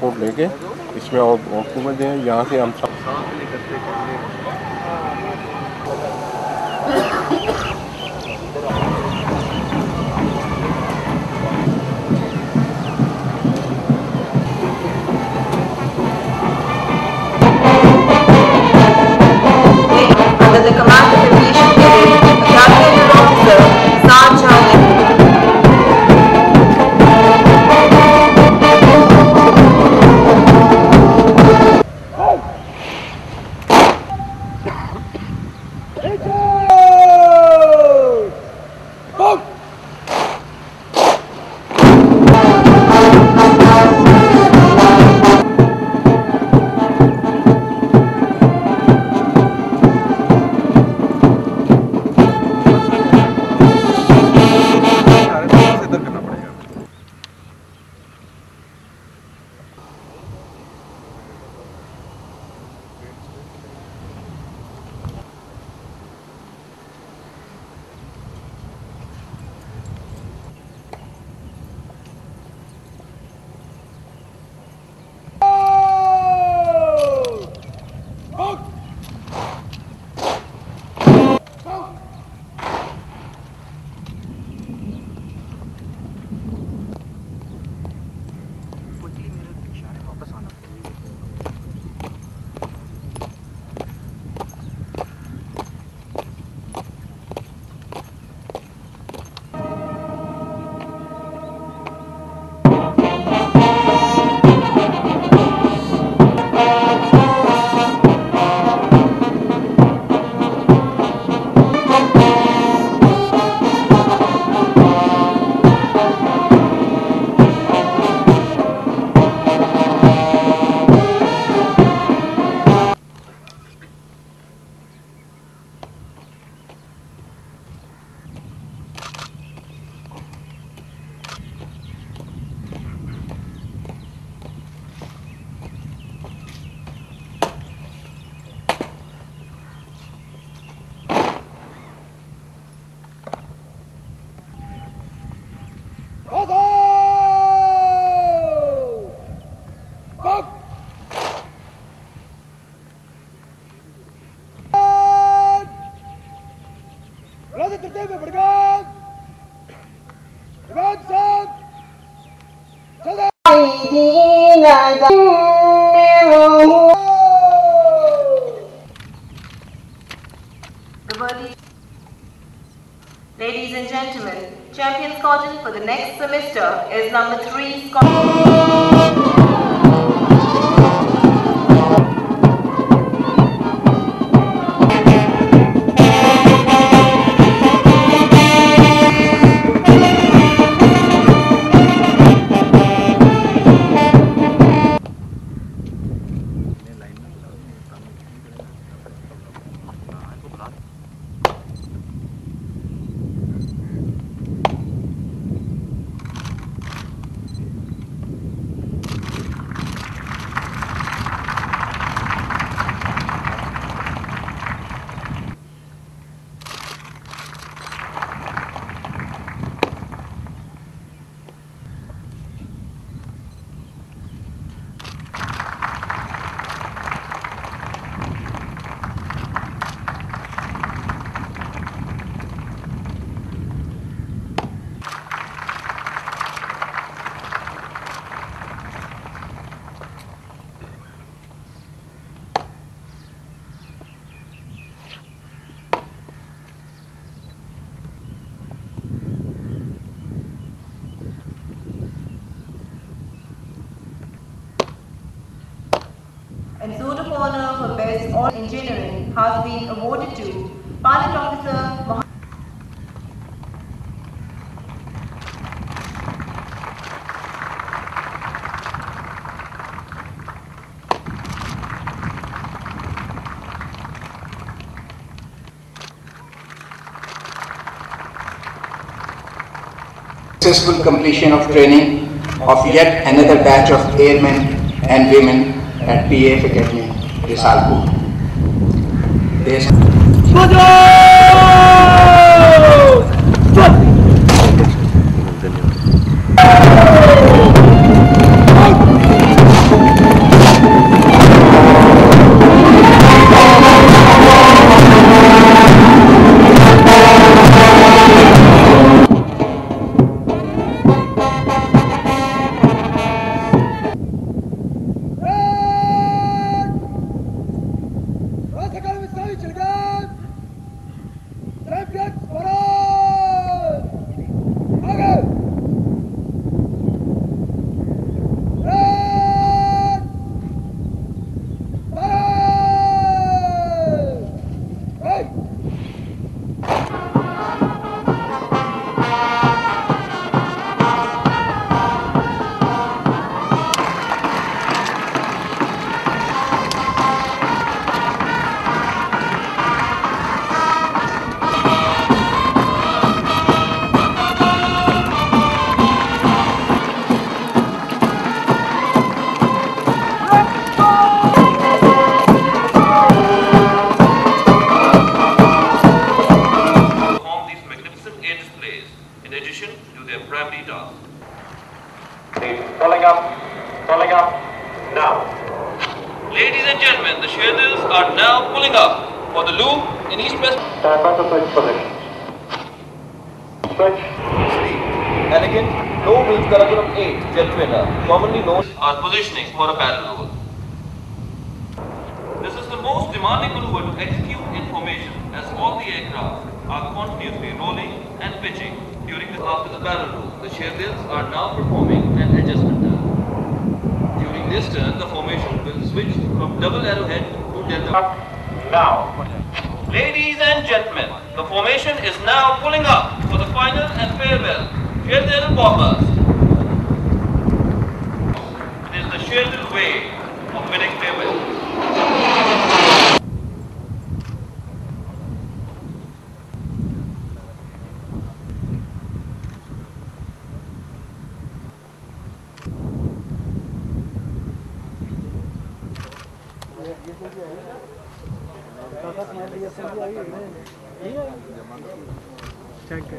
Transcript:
Passport लेके इसमें और डॉक्यूमेंट दें यहाँ से हम सब Ladies and gentlemen, champion squadron for the next semester is number three squadron. Has been awarded to Pilot Officer Mohammed successful completion of training of yet another batch of airmen and women at PAF Academy, Risalpur. 수고하 셨. Pulling up, now. Ladies and gentlemen, the Sherdils are now pulling up for the loop in east-west. Stand by to switch positions. Switch. Elegant, low-wing Karakoram 8 jet trainer, commonly known are positioning for a barrel roll. This is the most demanding maneuver to execute in formation as all the aircraft are continuously rolling and pitching during the after the barrel roll. The Sherdils are now performing an adjustment turn. During this turn, the formation will switch from double arrowhead to delta. Up, now. Ladies and gentlemen, the formation is now pulling up for the final and farewell Sherdil bombers. Check